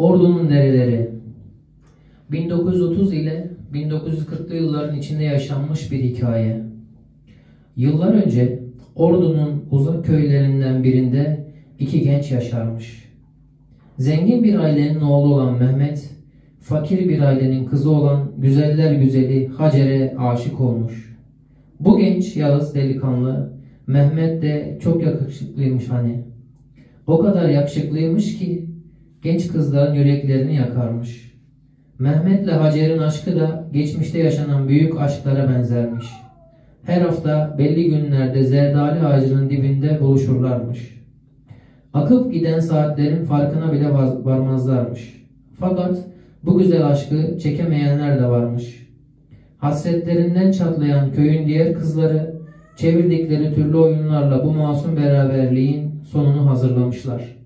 Ordu'nun dereleri 1930 ile 1940'lı yılların içinde yaşanmış bir hikaye. Yıllar önce Ordu'nun uzak köylerinden birinde iki genç yaşarmış. Zengin bir ailenin oğlu olan Mehmet, fakir bir ailenin kızı olan güzeller güzeli Hacer'e aşık olmuş. Bu genç Yağız delikanlı, Mehmet de çok yakışıklıymış hani. O kadar yakışıklıymış ki genç kızların yüreklerini yakarmış. Mehmet'le Hacer'in aşkı da geçmişte yaşanan büyük aşklara benzermiş. Her hafta belli günlerde zerdali ağacının dibinde buluşurlarmış. Akıp giden saatlerin farkına bile varmazlarmış. Fakat bu güzel aşkı çekemeyenler de varmış. Hasretlerinden çatlayan köyün diğer kızları çevirdikleri türlü oyunlarla bu masum beraberliğin sonunu hazırlamışlar.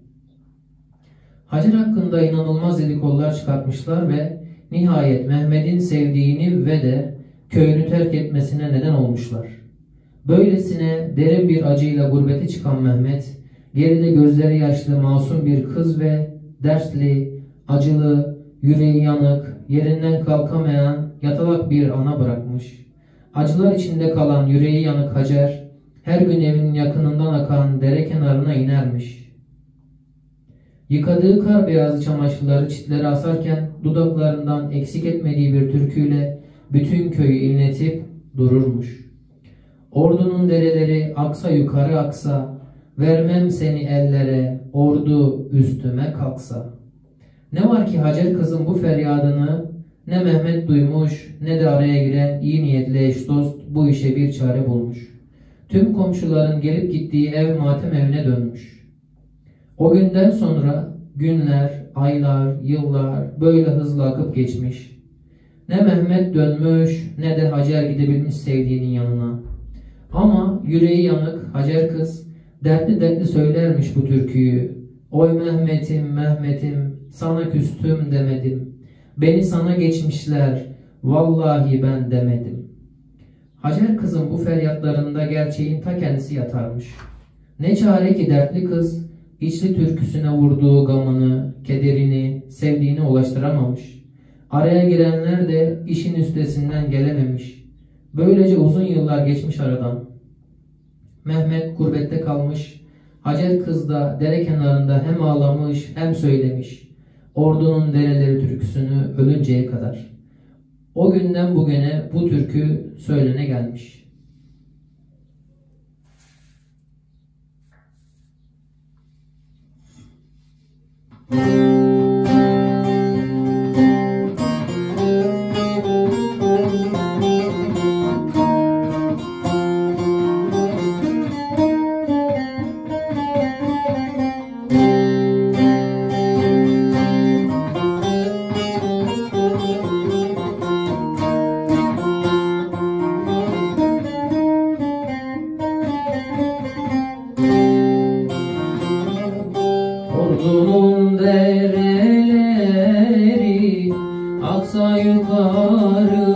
Hacer hakkında inanılmaz dedikollar çıkartmışlar ve nihayet Mehmet'in sevdiğini ve de köyünü terk etmesine neden olmuşlar. Böylesine derin bir acıyla gurbete çıkan Mehmet, geride gözleri yaşlı masum bir kız ve dertli, acılı, yüreği yanık, yerinden kalkamayan yatalak bir ana bırakmış. Acılar içinde kalan yüreği yanık Hacer, her gün evinin yakınından akan dere kenarına inermiş. Yıkadığı kar beyazı çamaşırları çitlere asarken dudaklarından eksik etmediği bir türküyle bütün köyü inletip dururmuş. Ordunun dereleri aksa yukarı aksa, vermem seni ellere, ordu üstüme kalksa. Ne var ki Hacer kızın bu feryadını ne Mehmet duymuş ne de araya giren iyi niyetli eş dost bu işe bir çare bulmuş. Tüm komşuların gelip gittiği ev matem evine dönmüş. O günden sonra günler, aylar, yıllar böyle hızlı akıp geçmiş. Ne Mehmet dönmüş ne de Hacer gidebilmiş sevdiğinin yanına. Ama yüreği yanık Hacer kız dertli dertli söylermiş bu türküyü. Oy Mehmet'im Mehmet'im sana küstüm demedim. Beni sana geçmişler vallahi ben demedim. Hacer kızın bu feryatlarında gerçeğin ta kendisi yatarmış. Ne çare ki dertli kız içli türküsüne vurduğu gamını, kederini, sevdiğini ulaştıramamış. Araya girenler de işin üstesinden gelememiş. Böylece uzun yıllar geçmiş aradan. Mehmet gurbette kalmış. Hacer kız da dere kenarında hem ağlamış hem söylemiş. Ordunun dereleri türküsünü ölünceye kadar. O günden bugüne bu türkü söylene gelmiş. Ordunun dereleri aksa yukarı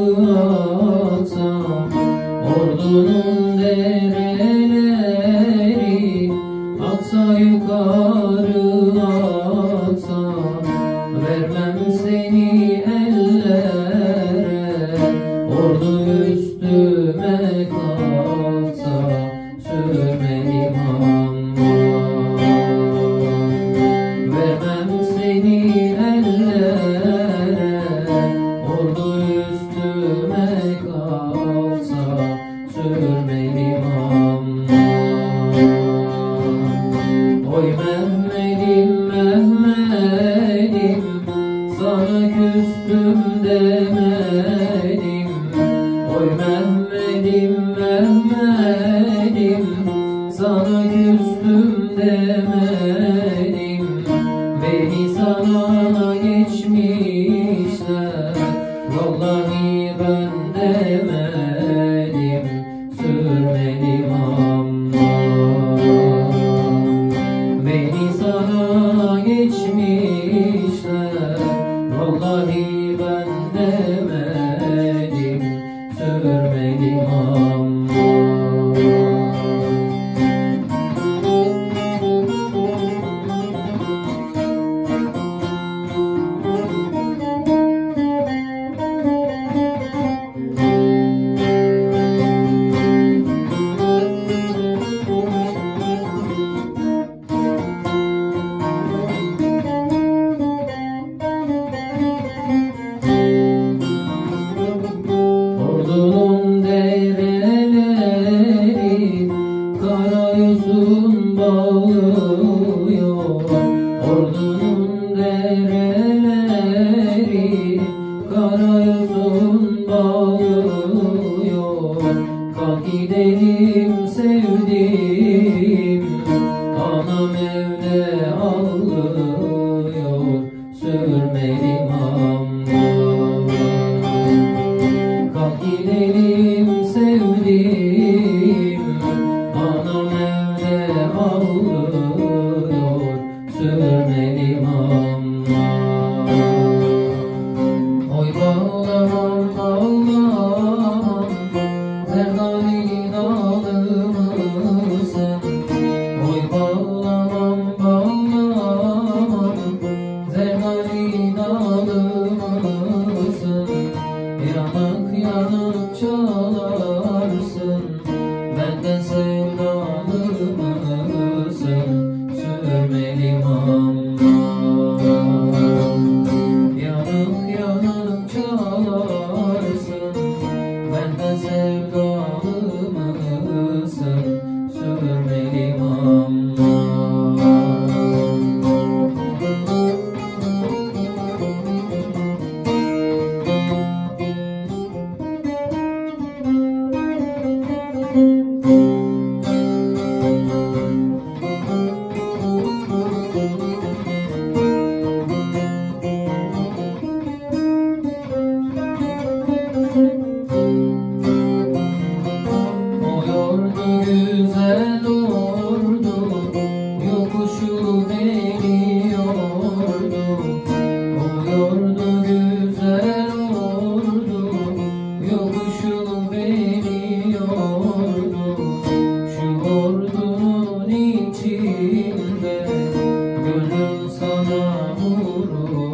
aksa Ordunun beni ellere Ordu üstüme kalsa sür amma. Oy Mehmet'im Mehmet'im sana küstüm deme. Gracias. gidelim sevdim Anam evde ağlıyor sürmelim amma Kalk gidelim sevdim know. aşkı veriyordu Oluyordu güzel olurdu Yokuşunu veriyordu Şu ordunun içinde Gönlüm sana vurur.